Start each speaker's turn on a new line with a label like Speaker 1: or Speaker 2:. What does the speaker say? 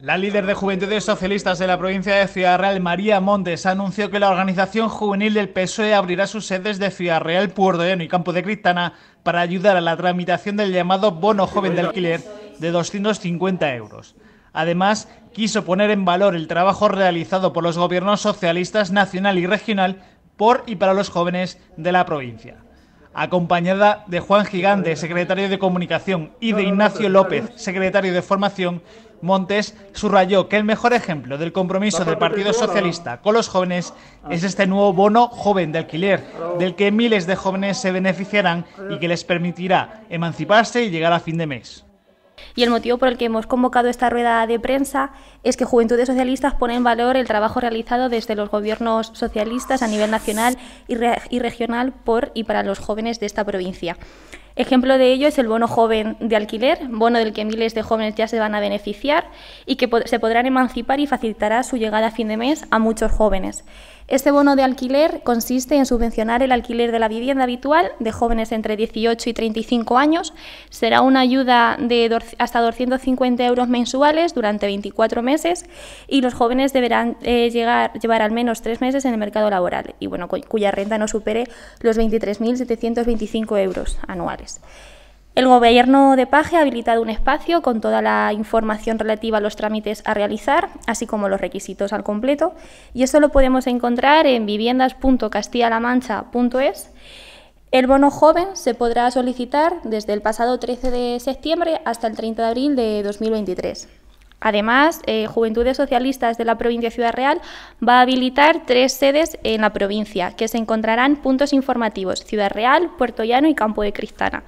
Speaker 1: La líder de Juventudes Socialistas de la provincia de Ciudad Real, María Montes, anunció que la organización juvenil del PSOE abrirá sus sedes de Ciudad Real, Puerto Llano y Campo de Cristana para ayudar a la tramitación del llamado bono joven de alquiler de 250 euros. Además, quiso poner en valor el trabajo realizado por los gobiernos socialistas nacional y regional por y para los jóvenes de la provincia acompañada de Juan Gigante, secretario de Comunicación, y de Ignacio López, secretario de Formación, Montes subrayó que el mejor ejemplo del compromiso del Partido Socialista con los jóvenes es este nuevo bono joven de alquiler, del que miles de jóvenes se beneficiarán y que les permitirá emanciparse y llegar a fin de mes.
Speaker 2: Y el motivo por el que hemos convocado esta rueda de prensa es que Juventudes Socialistas pone en valor el trabajo realizado desde los gobiernos socialistas a nivel nacional y, y regional por y para los jóvenes de esta provincia. Ejemplo de ello es el bono joven de alquiler, bono del que miles de jóvenes ya se van a beneficiar y que se podrán emancipar y facilitará su llegada a fin de mes a muchos jóvenes. Este bono de alquiler consiste en subvencionar el alquiler de la vivienda habitual de jóvenes entre 18 y 35 años. Será una ayuda de hasta 250 euros mensuales durante 24 meses y los jóvenes deberán eh, llegar, llevar al menos tres meses en el mercado laboral y bueno, cuya renta no supere los 23.725 euros anuales. El Gobierno de Paje ha habilitado un espacio con toda la información relativa a los trámites a realizar, así como los requisitos al completo, y esto lo podemos encontrar en viviendas.castillalamancha.es. El bono joven se podrá solicitar desde el pasado 13 de septiembre hasta el 30 de abril de 2023. Además, eh, Juventudes Socialistas de la provincia de Ciudad Real va a habilitar tres sedes en la provincia, que se encontrarán puntos informativos, Ciudad Real, Puerto Llano y Campo de Cristana.